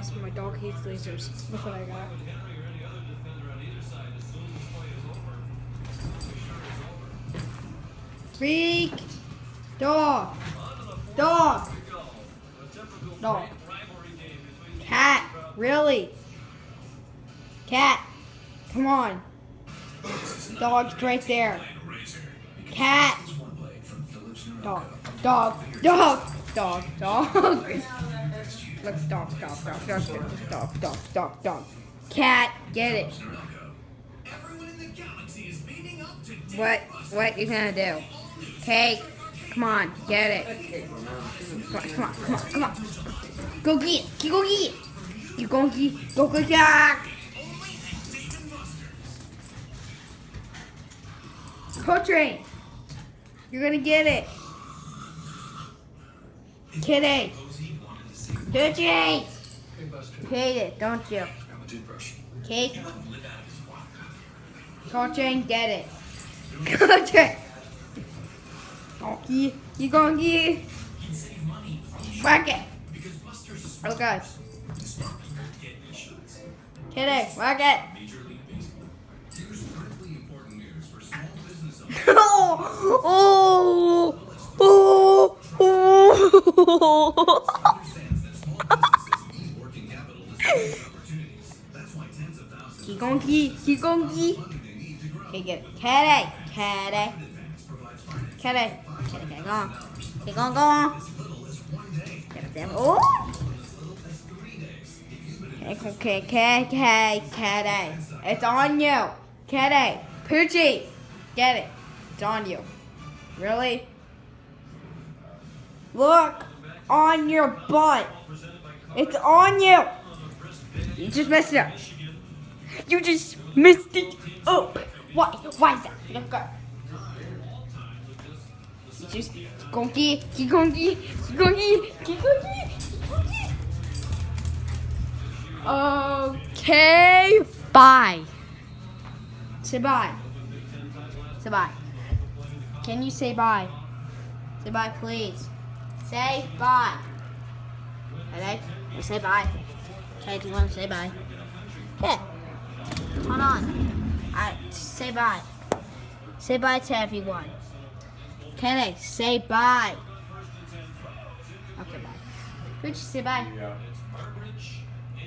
guys. My dog hates lasers. Look what I got. Freak! Dog! Dog! Dog. Cat! Really? Cat! Come on. Dog's right there. Cat! Dog. Dog. Dog. Dog. Dog. Look, dog, dog, dog, dog, dog, dog, dog, dog. Cat, get it. What, what you gonna do? Cake, come on, get it. Come on, come on, come on. Go get it, go get it. You go get, go get it. Coltrane, you're gonna get it. Kitty. Kitty. Hate it, don't you? Cake. Coltrane, get it. Coltrane. Donkey, you gonna get it? Whack it. Oh god. Kitty, whack it. oh, oh, oh, oh. Kikonki, Kikonki. Okay, get it. Kere, Okay, Kere. Kere, go on. Kere, go on, go on. Kere, damn. Oh! Okay, okay, okay, Kere. It's on you. Kere. Poochie. Get it. It's on you. Really? Look on your butt. It's on you. You just messed it up. You just messed it up. Why? Why is that? Look up. You just gonky, gonky, gonky, gonky, gonky. Okay. Bye. Say bye. Say bye. Can you say bye? Say bye, please. Say bye. Okay? Say bye. Okay, do you want to say bye? Yeah. Hold on. Alright, say bye. Say bye to everyone. Okay, say bye. Okay, bye. Richie, say bye.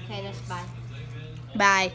Okay, that's bye. Bye.